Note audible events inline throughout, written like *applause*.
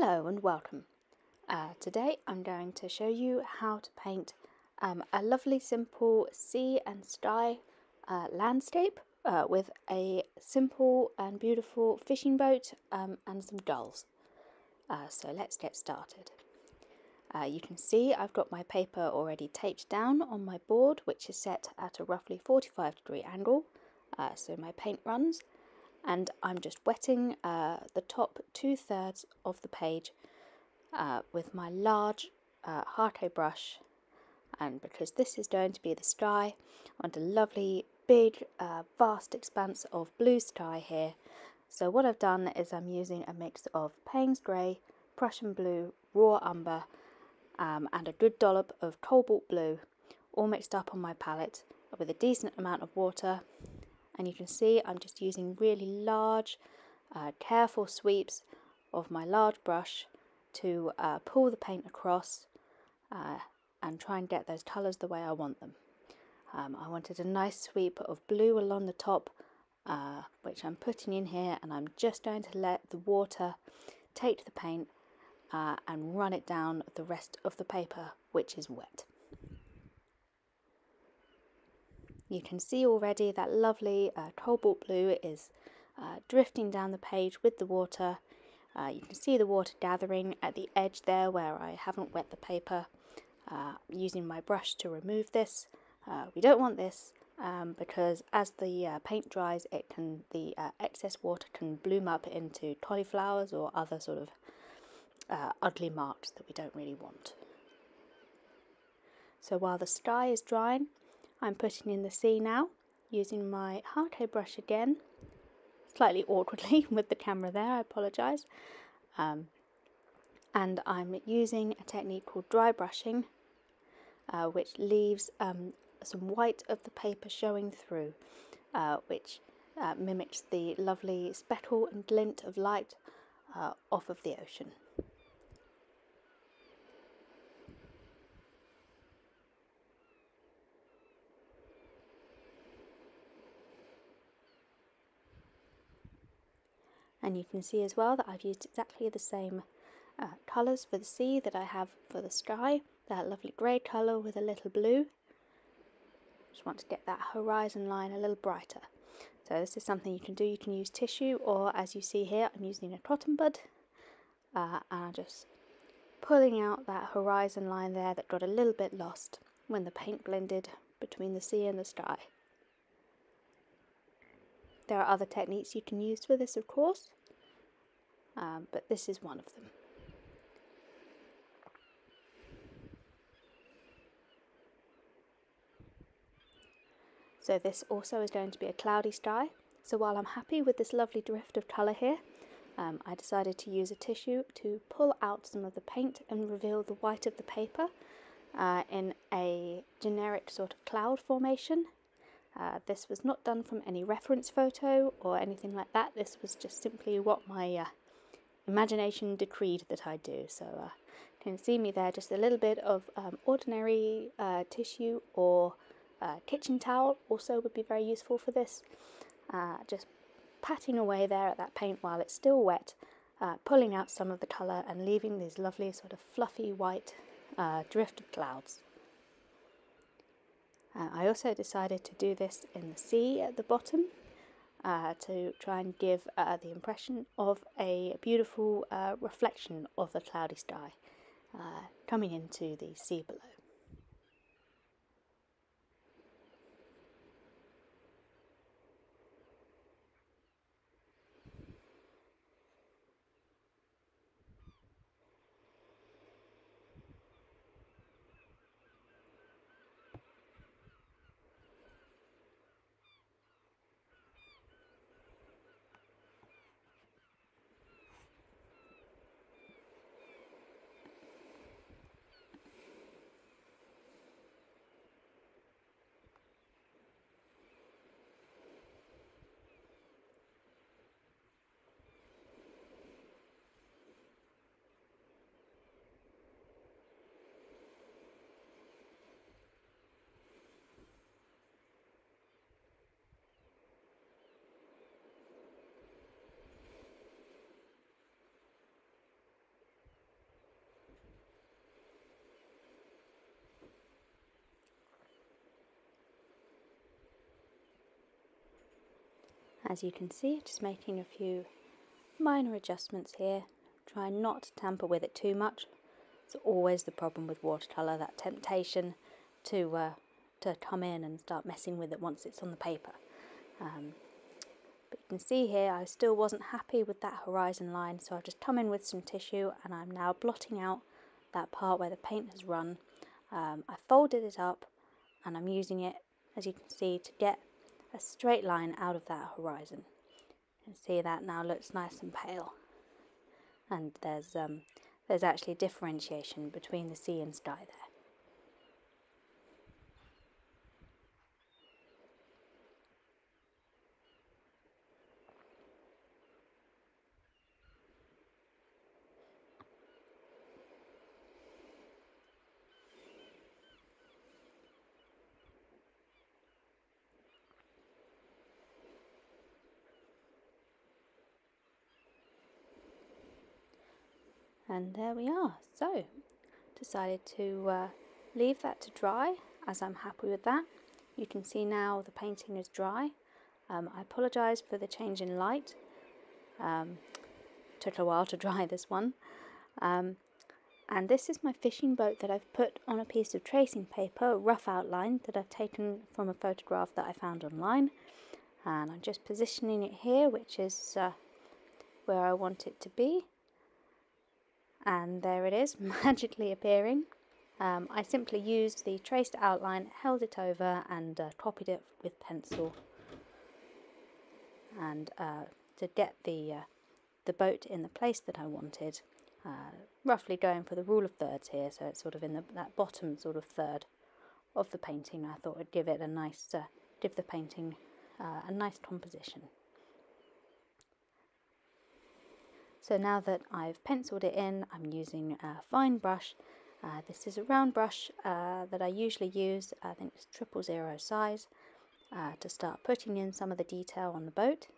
Hello and welcome. Uh, today I'm going to show you how to paint um, a lovely simple sea and sky uh, landscape uh, with a simple and beautiful fishing boat um, and some gulls. Uh, so let's get started. Uh, you can see I've got my paper already taped down on my board which is set at a roughly 45 degree angle uh, so my paint runs and I'm just wetting uh, the top two thirds of the page uh, with my large uh, brush. And because this is going to be the sky I want a lovely big uh, vast expanse of blue sky here. So what I've done is I'm using a mix of Payne's Grey, Prussian Blue, Raw Umber um, and a good dollop of Cobalt Blue all mixed up on my palette with a decent amount of water and you can see I'm just using really large uh, careful sweeps of my large brush to uh, pull the paint across uh, and try and get those colours the way I want them. Um, I wanted a nice sweep of blue along the top uh, which I'm putting in here and I'm just going to let the water take the paint uh, and run it down the rest of the paper which is wet. You can see already that lovely uh, cobalt blue is uh, drifting down the page with the water. Uh, you can see the water gathering at the edge there where I haven't wet the paper uh, using my brush to remove this. Uh, we don't want this um, because as the uh, paint dries it can the excess water can bloom up into cauliflowers or other sort of ugly marks that we don't really want. So while the sky is drying I'm putting in the sea now using my Hardcoat brush again, slightly awkwardly *laughs* with the camera there, I apologise. Um, and I'm using a technique called dry brushing, uh, which leaves um, some white of the paper showing through, uh, which uh, mimics the lovely speckle and glint of light uh, off of the ocean. And you can see as well that I've used exactly the same uh, colours for the sea that I have for the sky. That lovely grey colour with a little blue. Just want to get that horizon line a little brighter. So this is something you can do. You can use tissue or as you see here I'm using a cotton bud. Uh, and I'm just pulling out that horizon line there that got a little bit lost when the paint blended between the sea and the sky. There are other techniques you can use for this, of course, um, but this is one of them. So this also is going to be a cloudy sky. So while I'm happy with this lovely drift of colour here, um, I decided to use a tissue to pull out some of the paint and reveal the white of the paper uh, in a generic sort of cloud formation. Uh, this was not done from any reference photo or anything like that. This was just simply what my uh, imagination decreed that I do. So uh, you can see me there, just a little bit of um, ordinary uh, tissue or uh, kitchen towel also would be very useful for this. Uh, just patting away there at that paint while it's still wet, uh, pulling out some of the colour and leaving these lovely sort of fluffy white uh, drift of clouds. I also decided to do this in the sea at the bottom uh, to try and give uh, the impression of a beautiful uh, reflection of the cloudy sky uh, coming into the sea below. As you can see, just making a few minor adjustments here. Try not to tamper with it too much. It's always the problem with watercolour, that temptation to uh, to come in and start messing with it once it's on the paper. Um, but you can see here I still wasn't happy with that horizon line so I've just come in with some tissue and I'm now blotting out that part where the paint has run. Um, I folded it up and I'm using it as you can see to get a straight line out of that horizon. Can see that now looks nice and pale and there's um, there's actually differentiation between the sea and sky there. And there we are. So decided to uh, leave that to dry as I'm happy with that. You can see now the painting is dry. Um, I apologize for the change in light. Um, took a while to dry this one. Um, and this is my fishing boat that I've put on a piece of tracing paper rough outline that I've taken from a photograph that I found online. And I'm just positioning it here which is uh, where I want it to be and there it is *laughs* magically appearing. Um, I simply used the traced outline, held it over and uh, copied it with pencil and uh, to get the uh, the boat in the place that I wanted, uh, roughly going for the rule of thirds here, so it's sort of in the, that bottom sort of third of the painting. I thought would give it a nice, uh, give the painting uh, a nice composition. So now that I've penciled it in, I'm using a fine brush. Uh, this is a round brush uh, that I usually use, I think it's triple zero size, uh, to start putting in some of the detail on the boat.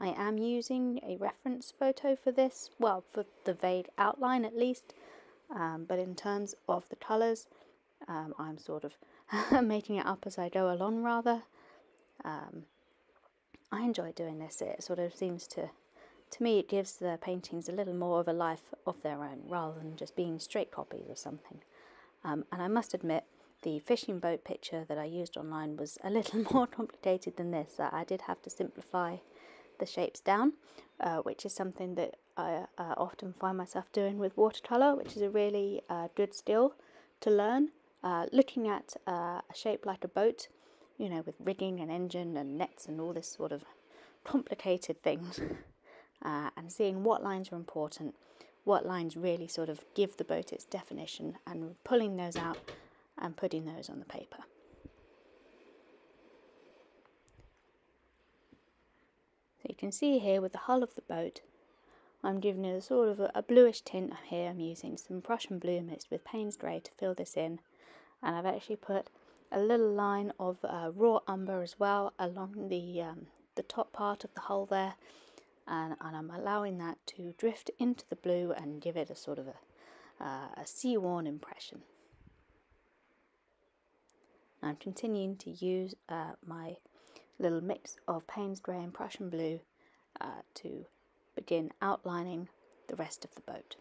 I am using a reference photo for this, well, for the vague outline at least, um, but in terms of the colours, um, I'm sort of *laughs* making it up as I go along rather. Um, I enjoy doing this. It sort of seems to, to me, it gives the paintings a little more of a life of their own rather than just being straight copies of something. Um, and I must admit, the fishing boat picture that I used online was a *laughs* little more complicated than this. Uh, I did have to simplify the shapes down, uh, which is something that I uh, often find myself doing with watercolour, which is a really uh, good skill to learn. Uh, looking at uh, a shape like a boat you know, with rigging and engine and nets and all this sort of complicated things, *laughs* uh, and seeing what lines are important, what lines really sort of give the boat its definition, and pulling those out and putting those on the paper. So you can see here with the hull of the boat, I'm giving it a sort of a, a bluish tint here. I'm using some Prussian blue mixed with Payne's grey to fill this in, and I've actually put a little line of uh, raw umber as well along the um, the top part of the hull there and, and, I'm allowing that to drift into the blue and give it a sort of a, uh, a sea-worn impression. I'm continuing to use uh, my little mix of Payne's Grey and Prussian Blue uh, to begin outlining the rest of the boat.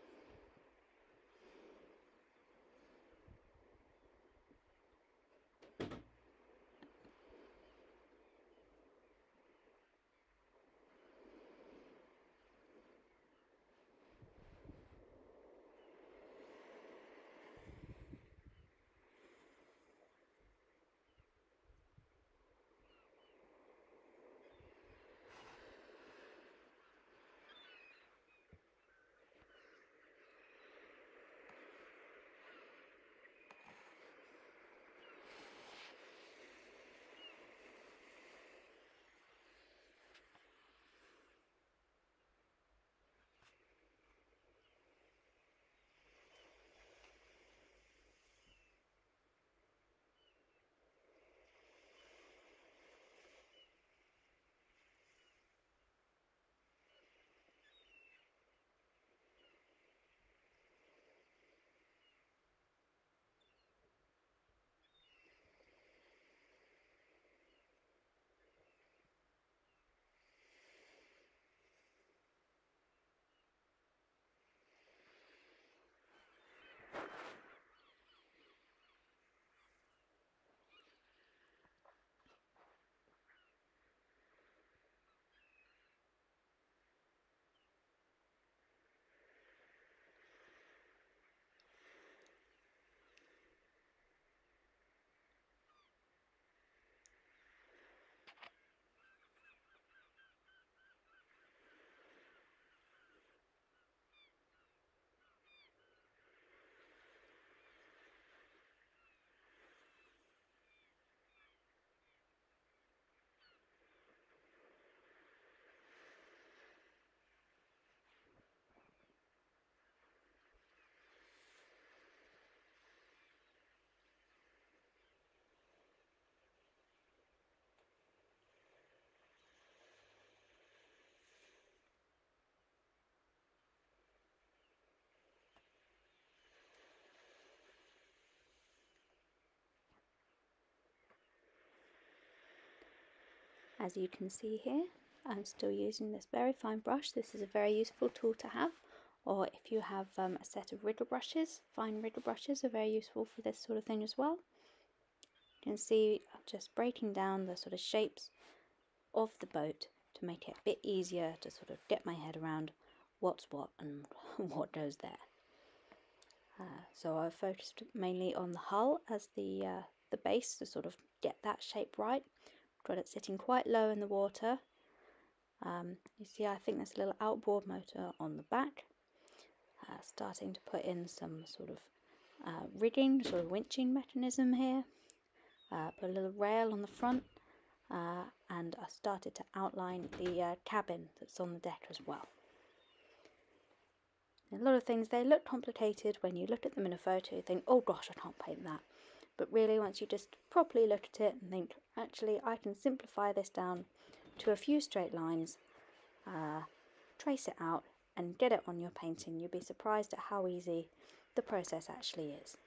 As you can see here, I'm still using this very fine brush. This is a very useful tool to have. Or if you have um, a set of rigger brushes, fine rigger brushes are very useful for this sort of thing as well. You can see I'm just breaking down the sort of shapes of the boat to make it a bit easier to sort of get my head around what's what and *laughs* what goes there. Uh, so I've focused mainly on the hull as the uh, the base to sort of get that shape right. Got it sitting quite low in the water. Um, you see I think there's a little outboard motor on the back. Uh, starting to put in some sort of uh, rigging, sort of winching mechanism here. Uh, put a little rail on the front uh, and I started to outline the uh, cabin that's on the deck as well. A lot of things, they look complicated when you look at them in a photo, you think, oh gosh, I can't paint that. But really, once you just properly look at it and think, actually, I can simplify this down to a few straight lines, uh, trace it out, and get it on your painting, you'll be surprised at how easy the process actually is.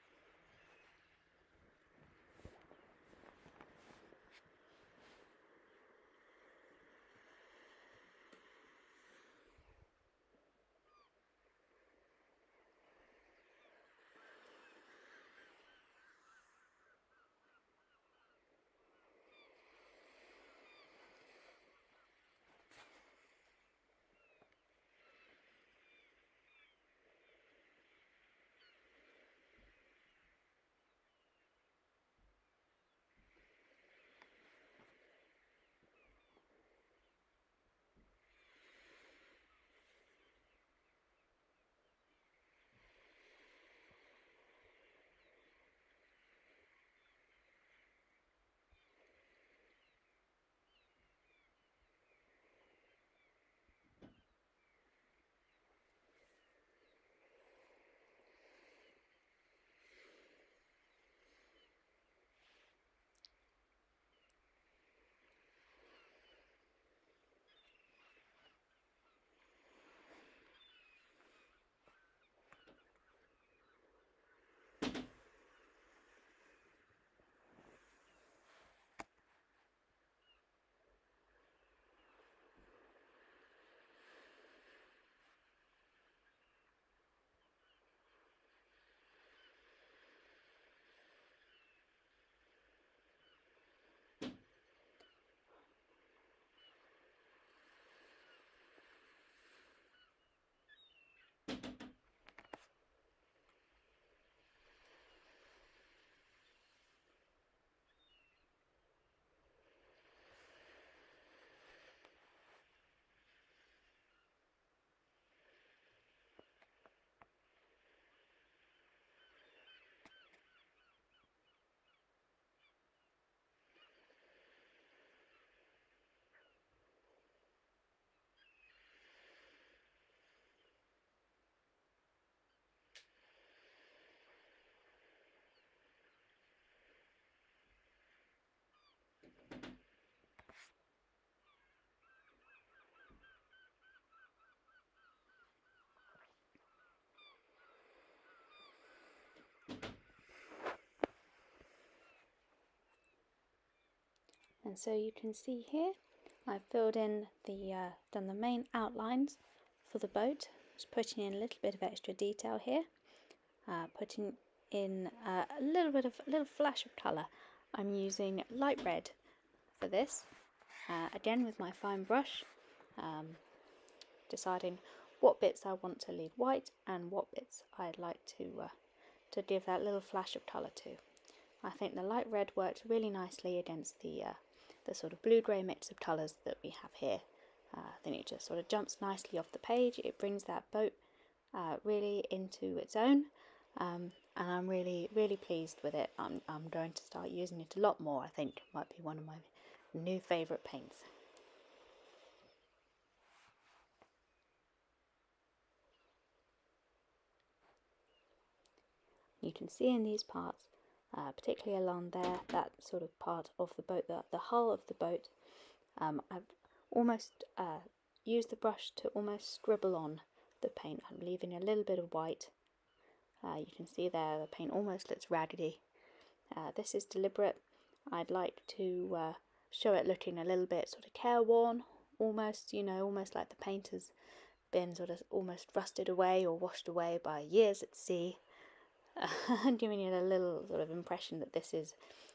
And so you can see here, I've filled in the, uh, done the main outlines for the boat. Just putting in a little bit of extra detail here. Uh, putting in uh, a little bit of, a little flash of colour. I'm using light red for this. Uh, again with my fine brush. Um, deciding what bits I want to leave white and what bits I'd like to uh, to give that little flash of colour to. I think the light red works really nicely against the uh, the sort of blue-grey mix of colours that we have here. Uh, then it just sort of jumps nicely off the page. It brings that boat uh, really into its own. Um, and I'm really, really pleased with it. I'm, I'm going to start using it a lot more. I think might be one of my new favourite paints. You can see in these parts uh, particularly along there, that sort of part of the boat, the, the hull of the boat. Um, I've almost uh, used the brush to almost scribble on the paint. I'm leaving a little bit of white. Uh, you can see there the paint almost looks raggedy. Uh, this is deliberate. I'd like to uh, show it looking a little bit sort of careworn, almost, you know, almost like the paint has been sort of almost rusted away or washed away by years at sea, *laughs* giving it a little sort of impression that this is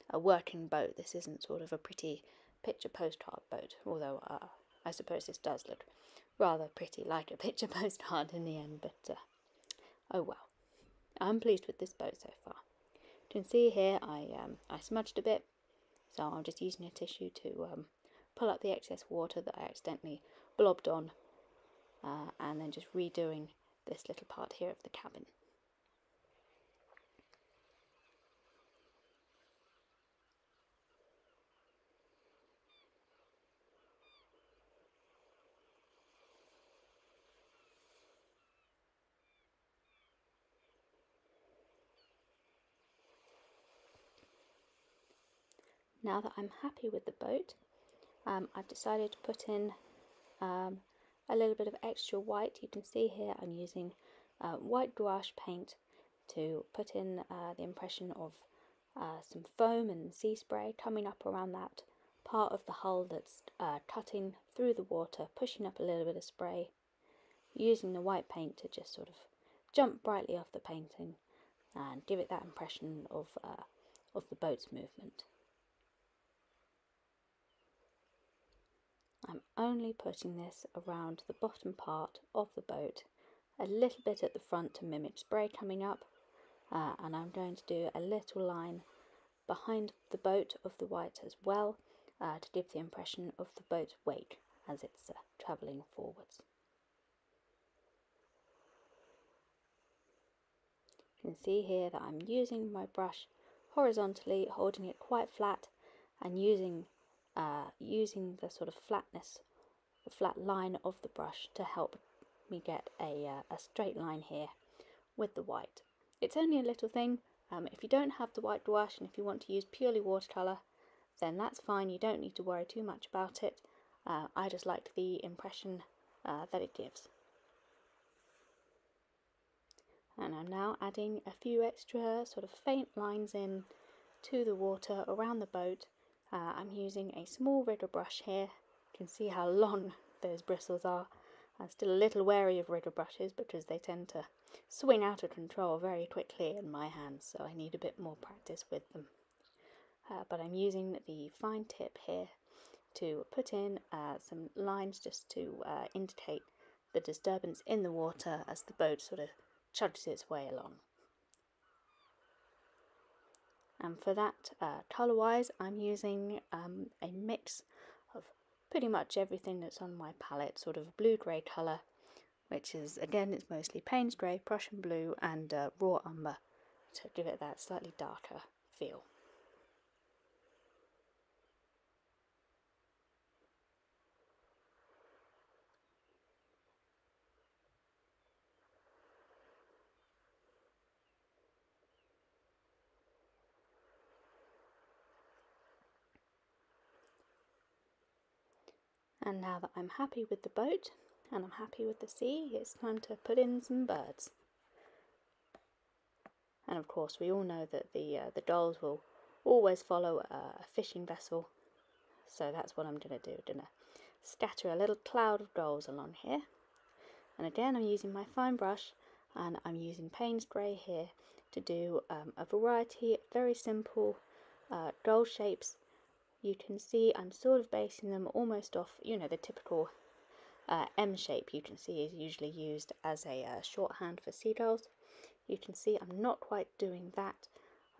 a working boat. This isn't sort of a pretty picture postcard boat, although uh, I suppose this does look rather pretty like a picture *laughs* postcard in the end, but uh, oh well. I'm pleased with this boat so far. You can see here I um, I smudged a bit, so I'm just using a tissue to um, pull up the excess water that I accidentally blobbed on, uh, and then just redoing this little part here of the cabin. Now that I'm happy with the boat, um, I've decided to put in um, a little bit of extra white. You can see here I'm using uh, white gouache paint to put in uh, the impression of uh, some foam and sea spray coming up around that part of the hull that's uh, cutting through the water, pushing up a little bit of spray, using the white paint to just sort of jump brightly off the painting and give it that impression of, uh, of the boat's movement. I'm only putting this around the bottom part of the boat, a little bit at the front to mimic spray coming up, uh, and I'm going to do a little line behind the boat of the white as well uh, to give the impression of the boat's wake as it's uh, travelling forwards. You can see here that I'm using my brush horizontally, holding it quite flat and using uh, using the sort of flatness, the flat line of the brush to help me get a, uh, a straight line here with the white. It's only a little thing. Um, if you don't have the white gouache and if you want to use purely watercolour, then that's fine. You don't need to worry too much about it. Uh, I just liked the impression uh, that it gives. And I'm now adding a few extra sort of faint lines in to the water around the boat uh, I'm using a small rigger brush here. You can see how long those bristles are. I'm still a little wary of rigger brushes because they tend to swing out of control very quickly in my hands, so I need a bit more practice with them. Uh, but I'm using the fine tip here to put in uh, some lines just to uh, indicate the disturbance in the water as the boat sort of chugs its way along. And for that, uh, colour wise, I'm using um, a mix of pretty much everything that's on my palette, sort of a blue grey colour, which is again, it's mostly Payne's Grey, Prussian Blue, and uh, Raw Umber to give it that slightly darker feel. And now that I'm happy with the boat and I'm happy with the sea, it's time to put in some birds. And of course, we all know that the uh, the dolls will always follow a, fishing vessel, so that's what I'm going to do. I'm going to scatter a little cloud of dolls along here. And again, I'm using my fine brush and I'm using Payne's Grey here to do um, a variety of very simple uh, doll shapes you can see I'm sort of basing them almost off, you know, the typical uh, M shape you can see is usually used as a uh, shorthand for seagulls. You can see I'm not quite doing that.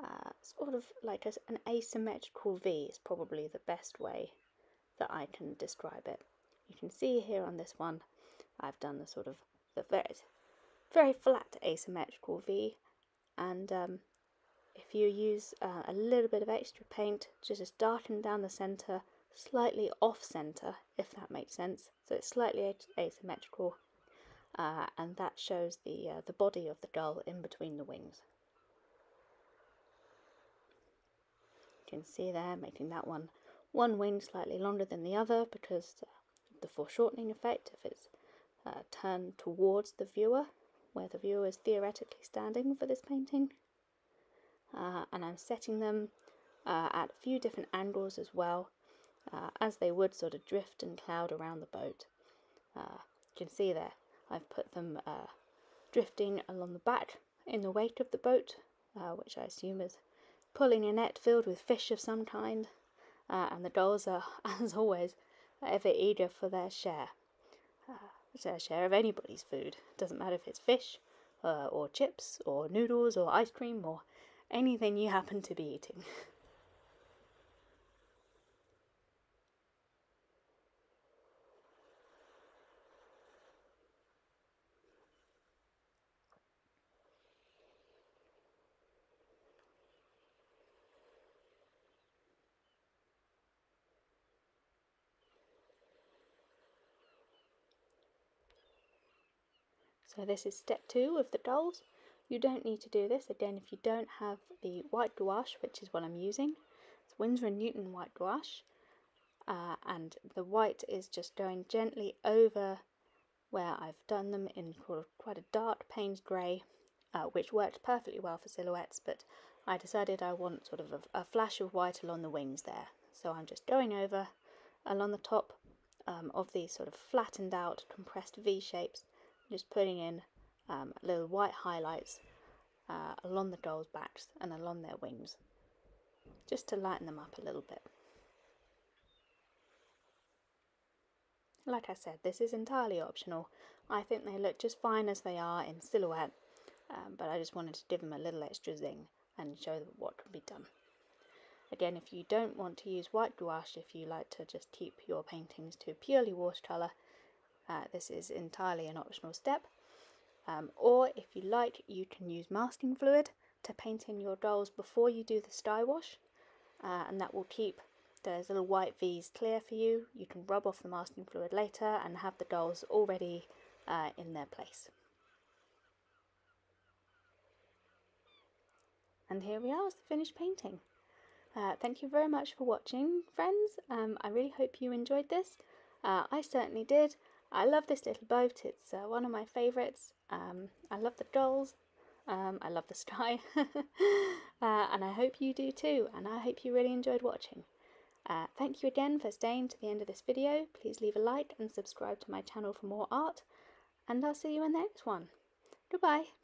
Uh, sort of like a, an asymmetrical V is probably the best way that I can describe it. You can see here on this one, I've done the sort of the very, very flat asymmetrical V, and um, if you use uh, a little bit of extra paint to just darken down the centre slightly off centre if that makes sense. So it's slightly asymmetrical uh, and that shows the uh, the body of the gull in between the wings. You can see there making that one one wing slightly longer than the other because the foreshortening effect if it's uh, turned towards the viewer where the viewer is theoretically standing for this painting uh, and I'm setting them uh, at a few different angles as well uh, as they would sort of drift and cloud around the boat. Uh, you can see there, I've put them uh, drifting along the back in the wake of the boat, uh, which I assume is pulling a net filled with fish of some kind. And the dolls are, *laughs* as always, ever eager for their share. their share of anybody's food. Doesn't matter if it's fish, or chips, or noodles, or ice cream, or anything you happen to be eating. So this is step two of the dolls. You don't need to do this, again, if you don't have the white gouache, which is what I'm using. It's Winsor & Newton white gouache. Uh, and the white is just going gently over where I've done them in quite a dark Payne's grey, uh, which worked perfectly well for silhouettes, but I decided I want sort of a, a, flash of white along the wings there. So I'm just going over along the top um, of these sort of flattened out, compressed V shapes just putting in um, little white highlights uh, along the dolls' backs and along their wings, just to lighten them up a little bit. Like I said, this is entirely optional. I think they look just fine as they are in silhouette, um, but I just wanted to give them a little extra zing and show what can be done. Again, if you don't want to use white gouache, if you like to just keep your paintings to purely watercolour, uh, this is entirely an optional step. Um, or if you like, you can use masking fluid to paint in your dolls before you do the sky wash, uh, and that will keep those little white V's clear for you. You can rub off the masking fluid later and have the dolls already uh, in their place. And here we are, the finished painting. Uh, thank you very much for watching, friends. Um, I really hope you enjoyed this. Uh, I certainly did. I love this little boat, it's uh, one of my favourites. Um, I love the dolls, um, I love the sky, *laughs* uh, and I hope you do too, and I hope you really enjoyed watching. Uh, thank you again for staying to the end of this video. Please leave a like and subscribe to my channel for more art, and I'll see you in the next one. Goodbye.